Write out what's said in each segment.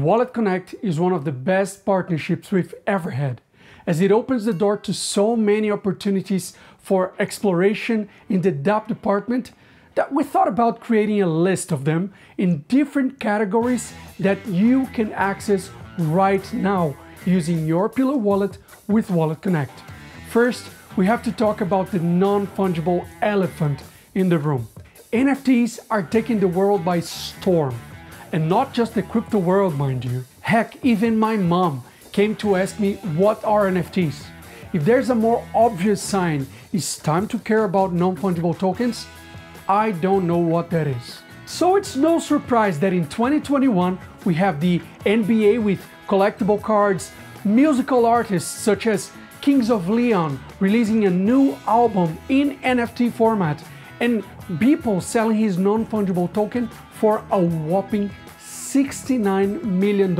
WalletConnect is one of the best partnerships we've ever had, as it opens the door to so many opportunities for exploration in the dApp department that we thought about creating a list of them in different categories that you can access right now using your Pillar wallet with WalletConnect. First, we have to talk about the non-fungible elephant in the room. NFTs are taking the world by storm and not just the crypto world, mind you. Heck, even my mom came to ask me what are NFTs. If there's a more obvious sign it's time to care about non-fungible tokens, I don't know what that is. So it's no surprise that in 2021 we have the NBA with collectible cards, musical artists such as Kings of Leon releasing a new album in NFT format, and Beeple selling his non-fungible token for a whopping $69 million.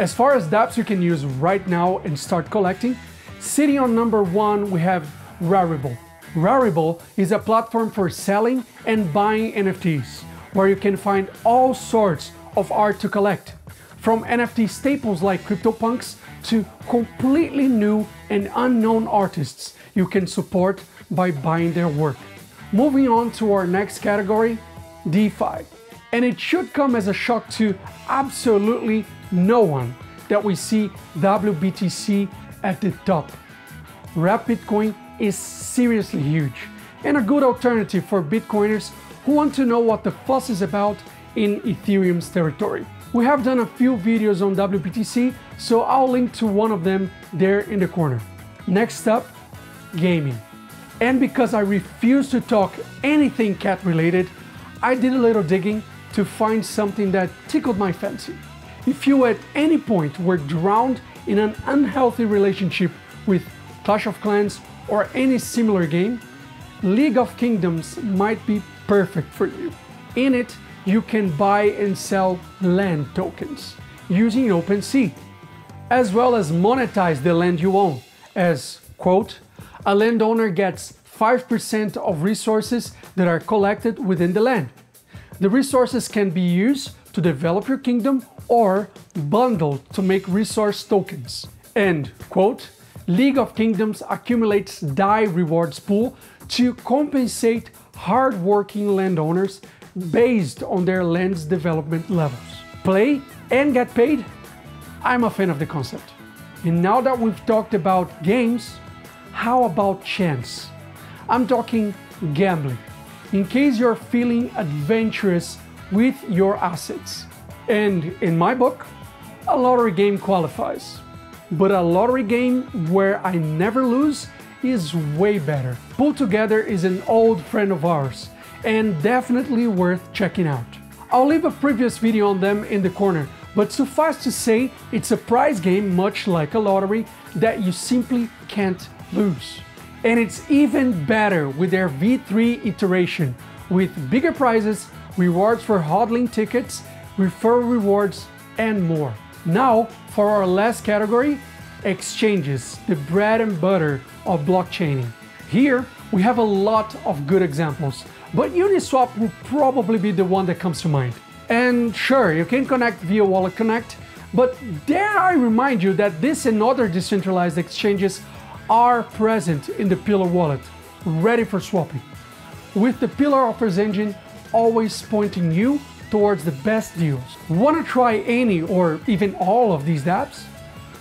As far as dApps you can use right now and start collecting, sitting on number one we have Rarible. Rarible is a platform for selling and buying NFTs, where you can find all sorts of art to collect, from NFT staples like CryptoPunks to completely new and unknown artists you can support by buying their work. Moving on to our next category, DeFi. And it should come as a shock to absolutely no one that we see WBTC at the top. Wrapped Bitcoin is seriously huge and a good alternative for Bitcoiners who want to know what the fuss is about in Ethereum's territory. We have done a few videos on WBTC, so I'll link to one of them there in the corner. Next up, gaming. And because I refuse to talk anything cat related, I did a little digging to find something that tickled my fancy. If you at any point were drowned in an unhealthy relationship with Clash of Clans or any similar game, League of Kingdoms might be perfect for you. In it, you can buy and sell land tokens using OpenSea, as well as monetize the land you own, as, quote, a landowner gets 5% of resources that are collected within the land. The resources can be used to develop your kingdom or bundled to make resource tokens. And, quote, League of Kingdoms accumulates DAI rewards pool to compensate hard-working landowners based on their land's development levels. Play and get paid? I'm a fan of the concept. And now that we've talked about games, how about chance? I'm talking gambling. In case you're feeling adventurous with your assets. And in my book, a lottery game qualifies. But a lottery game where I never lose is way better. PoolTogether is an old friend of ours and definitely worth checking out. I'll leave a previous video on them in the corner, but suffice to say, it's a prize game much like a lottery that you simply can't lose. And it's even better with their V3 iteration, with bigger prizes, rewards for hodling tickets, referral rewards, and more. Now, for our last category, exchanges, the bread and butter of blockchaining. Here, we have a lot of good examples, but Uniswap will probably be the one that comes to mind. And sure, you can connect via WalletConnect, but dare I remind you that this and other decentralized exchanges are present in the Pillar wallet, ready for swapping. With the Pillar offers engine always pointing you towards the best deals. Want to try any or even all of these dApps?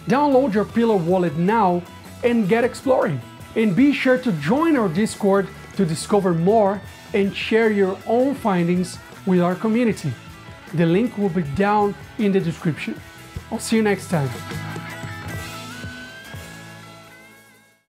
Download your Pillar wallet now and get exploring. And be sure to join our Discord to discover more and share your own findings with our community. The link will be down in the description. I'll see you next time.